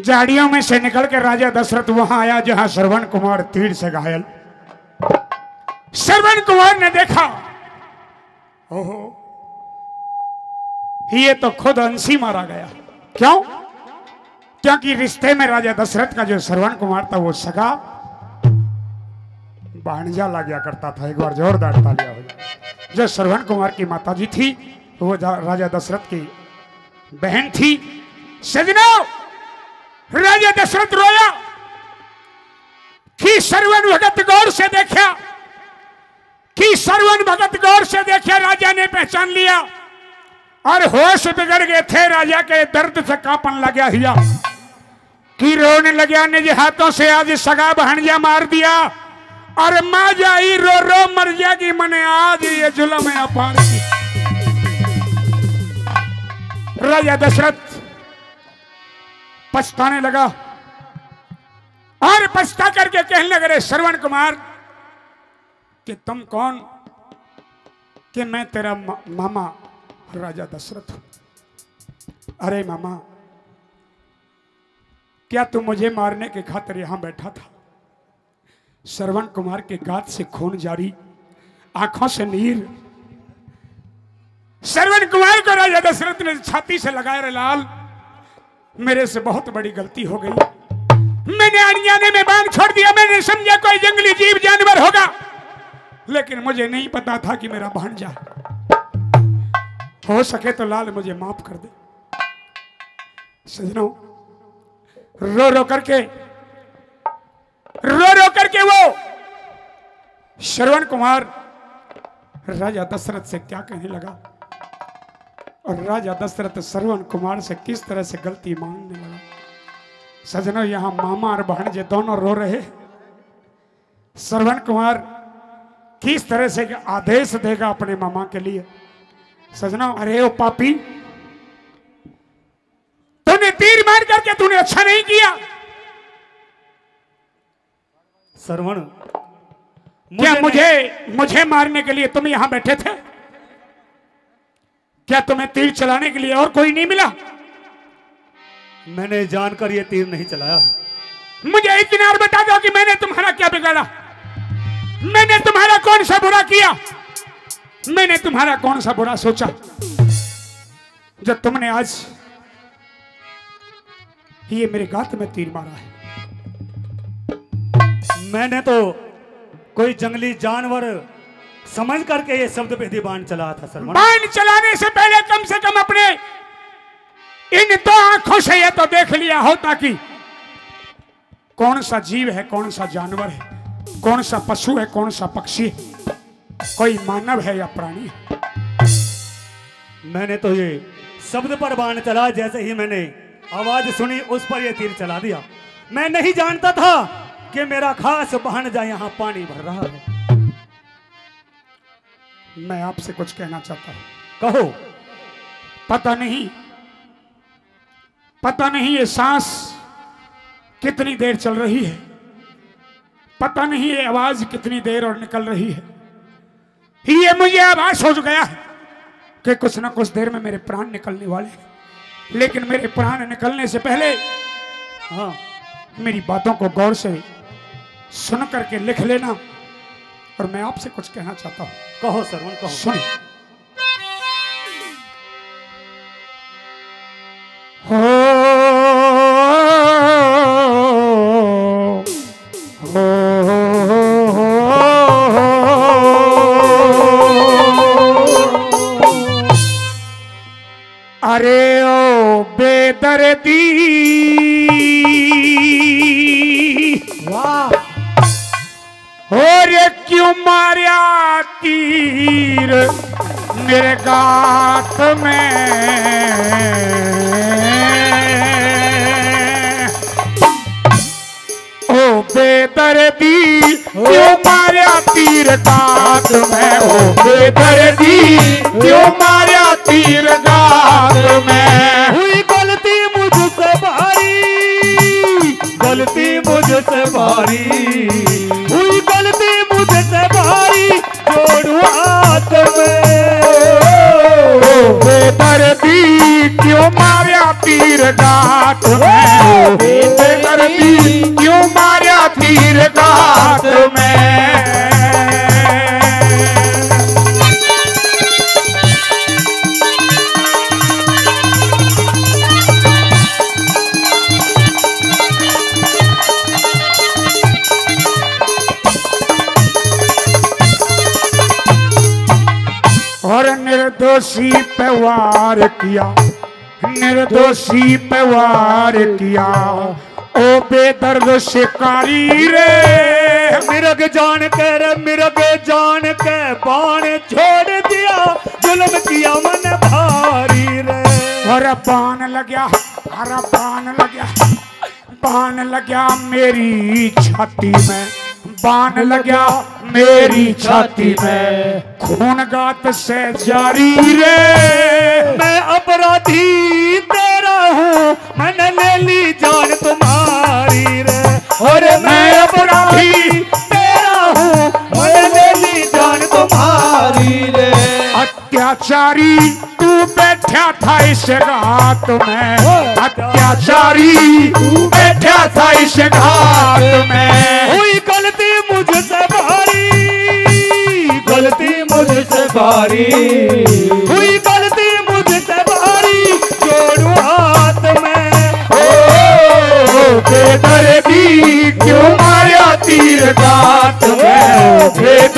झाड़ियों में से निकल के राजा दशरथ वहाँ आया, जहाँ श्रवण कुमार तीर से घायल। श्रवण कुमार ने देखा, ओहो, ये तो खुद अंशी मारा गया। क्यों? क्योंकि रिश्ते में राजा दशरथ का जो श्रवण कुमार था, वो सगा। भाणजा ला गया करता था, एक बार जोरदार तालियाँ हो जो श्रवण कुमार की माताजी थी, वो राजा दशरथ की बहन थी। सजना! राजा दशरथ रोया। कि श्रवण भगत गौर से देखा। कि श्रवण भगत गौर से देखा, राजा ने पहचान लिया। और होश बिगड़ गए थे, राजा के दर्द से कापन लगा हिया कि रोने लगा, निज हाथों से आज सगा भाणजा मार दिया। और माँ जाई, रो रो, मर जाएगी, मने आज ये जुलम है अपार राजा दशरथ पछताने लगा। और पछता करके कहने लगे श्रवण कुमार, कि तुम कौन? कि मैं तेरा मामा, राजा दशरथ हूँ। अरे मामा, क्या तू मुझे मारने के खातिर यहाँ बैठा था? श्रवण कुमार के गात से खून जारी, आँखों से नीर। श्रवण कुमार को राजा दशरथ ने छाती से लगाया रे लाल। मेरे से बहुत बड़ी गलती हो गई। मैंने अनजाने में बाँध छोड़ दिया, मैंने समझा कोई जंगली जीव जानवर होगा। लेकिन मुझे नहीं पता था कि मेरा भांजा हो सके तो लाल मुझे माफ़ कर दे। सजनों, रो रो करके, रो रो करके वो श्रवण कुमार राजा दशरथ से क्या कहने लगा? और राजा दशरथ श्रवण कुमार से किस तरह से गलती मांगने लगा सजनों यहाँ मामा और बहन भाणजे दोनों रो रहे श्रवण कुमार किस तरह से आदेश देगा अपने मामा के लिए? सजनों अरे ओ पापी तूने तीर मार करके तूने अच्छा नहीं किया। श्रवण क्या मुझे मुझे मारने के लिए तुम यहाँ बैठे थे? क्या तुम्हें तीर चलाने के लिए और कोई नहीं मिला? मैंने जानकर ये तीर नहीं चलाया है। मुझे इतना और बता दो कि मैंने तुम्हारा क्या बिगाड़ा? मैंने तुम्हारा कौन सा बुरा किया? मैंने तुम्हारा कौन सा बुरा सोचा? जो तुमने आज ये मेरे गात में तीर मारा है। मैंने तो कोई जंगली जानवर समझ करके ये शब्द भेदी बाण चला था सर। बाण चलाने से पहले कम से कम अपने इन दो आँखों से ये तो देख लिया हो ताकि कौन सा जीव है कौन सा जानवर है कौन सा पशु है कौन सा पक्षी है कोई मानव है या प्राणी है। मैंने तो ये शब्द पर बाण चला जैसे ही मैंने आवाज़ सुनी उस पर ये तीर चला दिया। मैं नहीं जानता था कि मेरा खास बहन जा यहाँ पानी भर रहा है। मैं आपसे कुछ कहना चाहता हूँ। कहो। पता नहीं। पता नहीं ये सांस कितनी देर चल रही है। पता नहीं ये आवाज़ कितनी देर और निकल रही है। ये मुझे आभास हो गया है कि कुछ ना कुछ देर में मेरे प्राण निकलने वाले हैं। लेकिन मेरे प्राण निकलने से पहले हाँ मेरी बातों को गौर से सुन करके लिख लेना। और मैं आपसे कुछ कहना चाहता हूँ। कहो सर कहो। सुनिए। मारा तीर काट में हो दर्दी। क्यों मारा तीर काट में? हुई गलती मुझसे भारी गलती मुझसे भारी। हुई गलती मुझसे भारी छोड़ू हाथ में। दर्दी। क्यों मारा तीर काट में? दर्दी। क्यों मारा तीर काट निर्दोषी पे वार किया, निर्दोषी पे वार किया। ओ बेदर्द शिकारी रे, मिरग जान के रे, मिरग जान के बाण छोड़ दिया, जुल्म किया मन भारी रे। और बाण लग्या हरा बाण लग्या बाण लग्या मेरी छाती में। बाण लग्या मेरी छाती में। खून गात से जारी रे। मैं अपराधी तेरा हूँ मैंने ले ली जान तुम्हारी रे। और मैं अपराधी तेरा हूँ मैंने ले ली जान तुम्हारी रे। अत्याचारी तू बैठा था इस रात में। अत्याचारी तू बैठा था इस घाट में। मुझसे हुई गलती मुझसे सवारी जोड़ू हाथ में। ओ बेदर्दी क्यों मारा तीर दात में?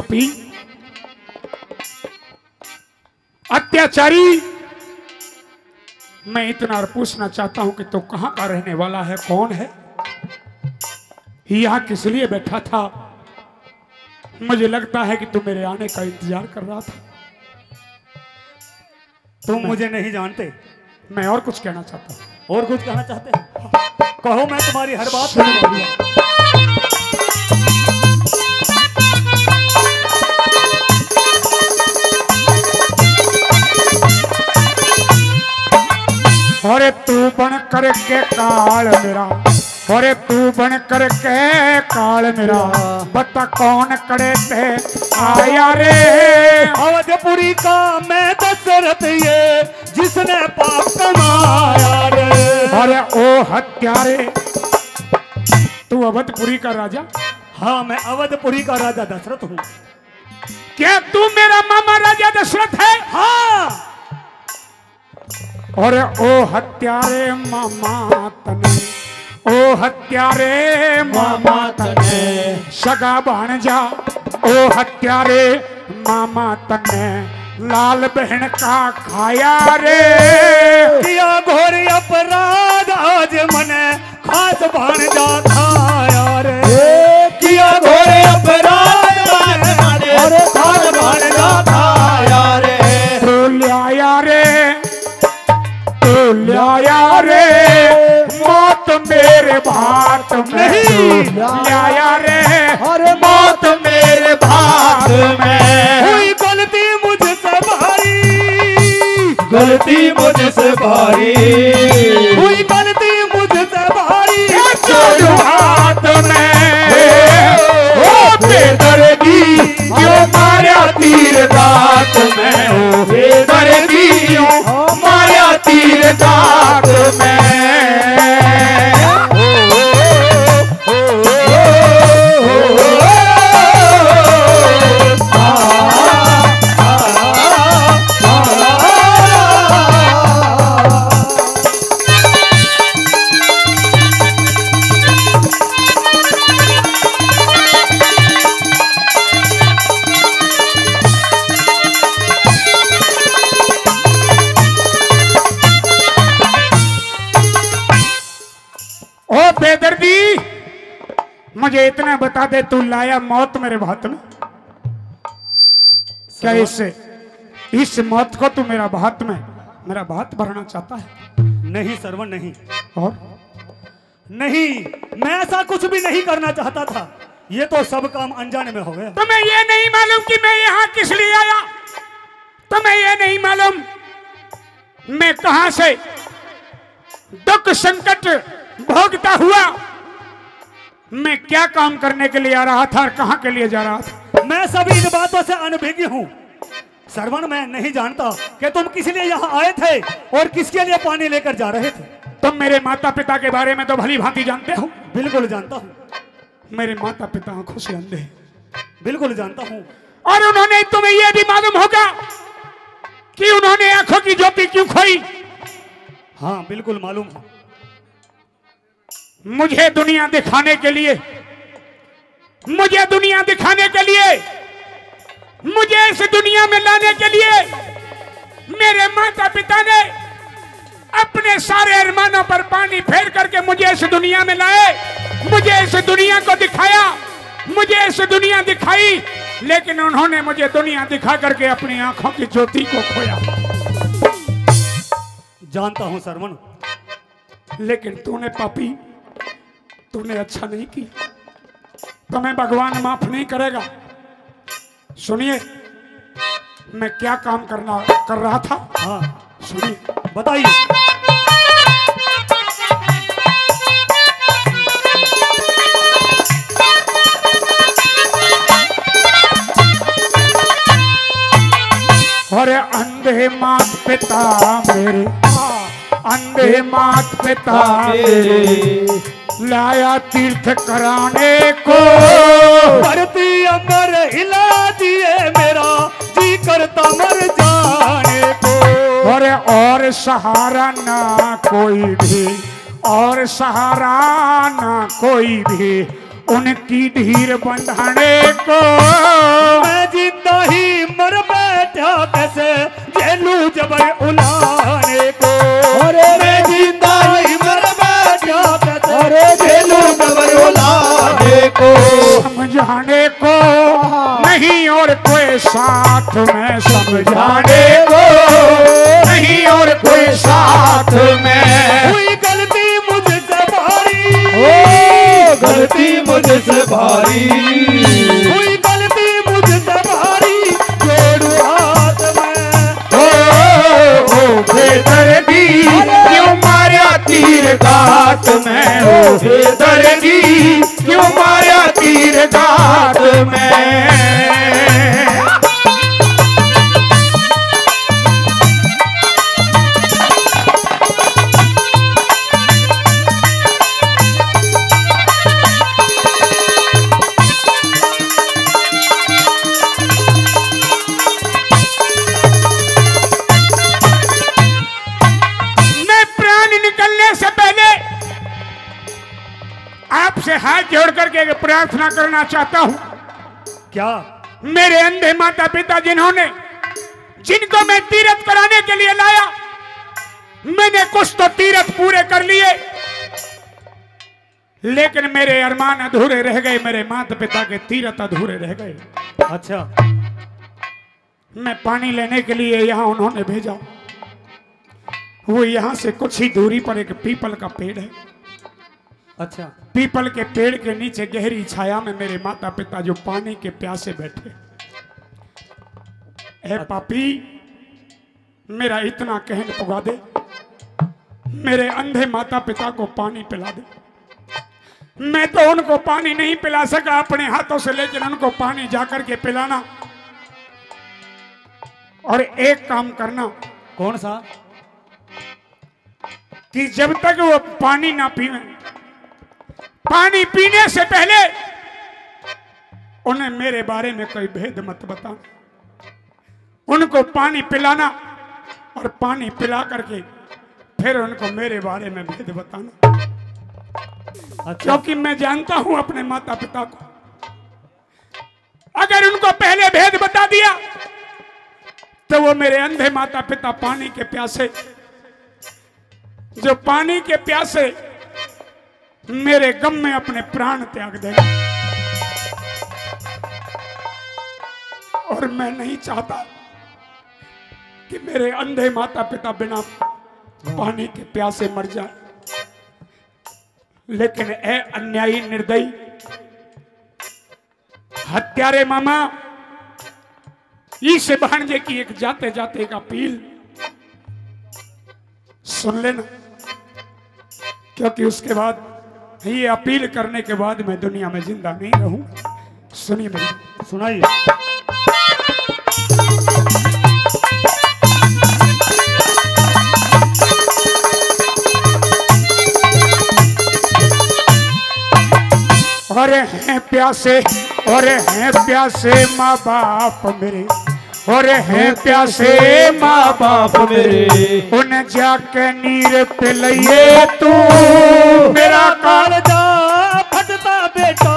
पापी अत्याचारी। मैं इतना पूछना चाहता हूँ कि तू कहाँ का रहने वाला है कौन है? यहाँ किस लिए बैठा था? मुझे लगता है कि तू मेरे आने का इंतज़ार कर रहा था। तुम मुझे नहीं जानते। मैं और कुछ कहना चाहता हूँ। और कुछ कहना चाहते हो? कहो मैं तुम्हारी हर बात सुनो अरे तू बन करके काल मेरा। अरे तू बन करके काल मेरा। बता कौन करे थे आया रे। अवधपुरी का मैं दशरथ ये जिसने पाप कमाया रे। अरे ओ हत्यारे तू अवधपुरी का राजा? हाँ मैं अवधपुरी का राजा दशरथ हूँ। क्या तू मेरा मामा राजा दशरथ है? हाँ। और ओ हत्यारे मामा तने ओ हत्यारे मामा तने सगा बन जा। ओ हत्यारे मामा तने लाल बहन का खाया रे। किया घोर अपराध आज मने खास भाण जा था रे। किया घोर अपराध मेरे भात में नहीं। लिया रे मौत मेरे भात में। हुई गलती मुझसे भारी। गलती मुझसे भारी। हुई गलती मुझसे भारी। हाथ में। ओ क्यों मारा तीर दांत में। बेदर्दी। मुझे इतना बता दे तू लाया मौत मेरे भात में। क्या इससे इस मौत को तू मेरा भात में मेरा भात भरना चाहता है? नहीं सरवण नहीं। और? नहीं मैं ऐसा कुछ भी नहीं करना चाहता था। ये तो सब काम अनजाने में हो गया। तुम्हें ये नहीं मालूम कि मैं यहाँ किस लिए आया। तुम्हें ये नहीं मालूम मैं कहाँ से दुख संकट भोगता हुआ मैं क्या काम करने के लिए आ रहा था और कहाँ के लिए जा रहा था? मैं सभी इन बातों से अनभिज्ञ हूँ। सरवण मैं नहीं जानता कि तुम किस लिए यहाँ आए थे और किसके लिए पानी लेकर जा रहे थे। तुम मेरे माता पिता के बारे में तो भली भांति जानते हो? बिल्कुल जानता हूँ। मेरे माता पिता आँखों से अंधे। बिल्कुल जानता हूँ। और उन्होंने तुम्हें यह भी मालूम होगा कि उन्होंने आँखों की ज्योति क्यों खोई? हाँ बिल्कुल मालूम है। मुझे दुनिया दिखाने के लिए, मुझे दुनिया दिखाने के लिए, मुझे इस दुनिया में लाने के लिए मेरे माता पिता ने अपने सारे अरमानों पर पानी फेर करके मुझे इस दुनिया में लाए, मुझे इस दुनिया को दिखाया, मुझे इस दुनिया दिखाई, लेकिन उन्होंने मुझे दुनिया दिखा करके अपनी आँखों की ज्योति को खोया। जानता हूँ सरवन लेकिन तूने पापी तूने अच्छा नहीं किया। तुम्हें भगवान माफ़ नहीं करेगा। सुनिए मैं क्या काम करना कर रहा था? हाँ। सुनिए। बताइए। अरे अंधे मात पिता मेरे। अंधे मात पिता मेरे। लाया तीर्थ कराने को। धरती अमर हिला दिए मेरा जी करता मर जाने को। और और सहारा ना कोई भी और सहारा ना कोई भी उनकी ढीर बंधाने को। मैं ज़िंदा ही मर बैठा कैसे? जेलू जबर उलाने अरे कबर उलाने को समझाने को नहीं और कोई साथ में समझाने जाने को नहीं और कोई साथ में। हुई गलती मुझसे भारी। ओ गलती मुझसे भारी। हुई गलती मुझसे भारी। जोड़ू हाथ में। ओ ओ मारा तीर घाट में हो। दर्जी क्यों मारा तीर घाट में मैं? प्रार्थना करना चाहता हूँ। क्या? मेरे अंधे माता पिता जिन्होंने जिनको मैं तीरथ कराने के लिए लाया मैंने कुछ तो तीरथ पूरे कर लिए। लेकिन मेरे अरमान अधूरे रह गए मेरे माता पिता के तीरथ अधूरे रह गए। अच्छा। मैं पानी लेने के लिए यहाँ उन्होंने भेजा। वो यहाँ से कुछ ही दूरी पर एक पीपल का पेड़ है। अच्छा। पीपल के पेड़ के नीचे गहरी छाया में मेरे माता पिता जो पानी के प्यासे बैठे। है पापी मेरा इतना कहन पुगा दे। मेरे अंधे माता पिता को पानी पिला दे। मैं तो उनको पानी नहीं पिला सका अपने हाथों से लेकिन उनको पानी जाकर के पिलाना। और एक काम करना। कौन सा? कि जब तक वो पानी ना पीवे पानी पीने से पहले उन्हें मेरे बारे में कोई भेद मत बताना उनको पानी पिलाना और पानी पिला करके फिर उनको मेरे बारे में भेद बताना। अच्छा। क्योंकि मैं जानता हूँ अपने माता पिता को। अगर उनको पहले भेद बता दिया तो वो मेरे अंधे माता पिता पानी के प्यासे जो पानी के प्यासे मेरे गम में अपने प्राण त्याग देंगे और मैं नहीं चाहता कि मेरे अंधे माता पिता बिना पानी के प्यासे मर जाए। लेकिन ए अन्यायी निर्दयी, हत्यारे मामा इस भांजे की एक जाते जाते एक अपील सुन लेना, क्योंकि उसके बाद ये अपील करने के बाद मैं दुनिया में ज़िंदा नहीं रहूँ। सुनिए मेरी, सुनाइए। और हैं प्यासे, और हैं प्यासे माँ बाप मेरे। और हैं प्यासे माँ बाप मेरे। उन जाके नीर पिलइए तू। मेरा काल कालजा फटता बेटा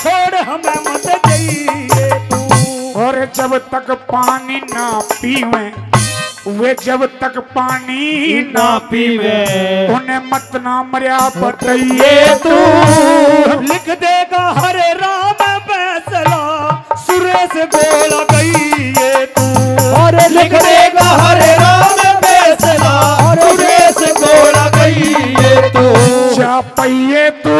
छोड़ हमें मत जाइए तू। और जब तक पानी ना पीवे वे जब तक पानी ना ना पीवे उन्हें मत ना मरिया बताइए तू। लिख देगा हरे राम फैसला। सुरेश बोला गई ये तू। और लिख देगा हरे राम फैसला। सुरेश बोला गई ये तू। जा पहिए तू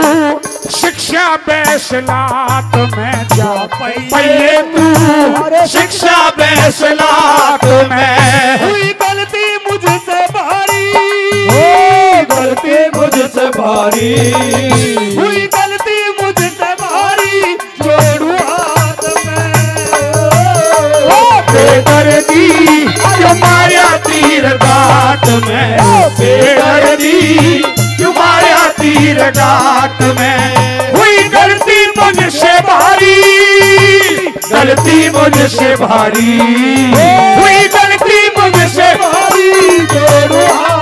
शिक्षा बैसलात में जा पहिए तू। शिक्षा बैसलात में। हुई गलती मुझसे भारी। ओ गलती मुझसे भारी। गाट में। बेदर्दी माया तीर घाट में। हुई गलती मुझसे भारी। गलती मुझसे भारी। हुई गलती मुझसे भारी।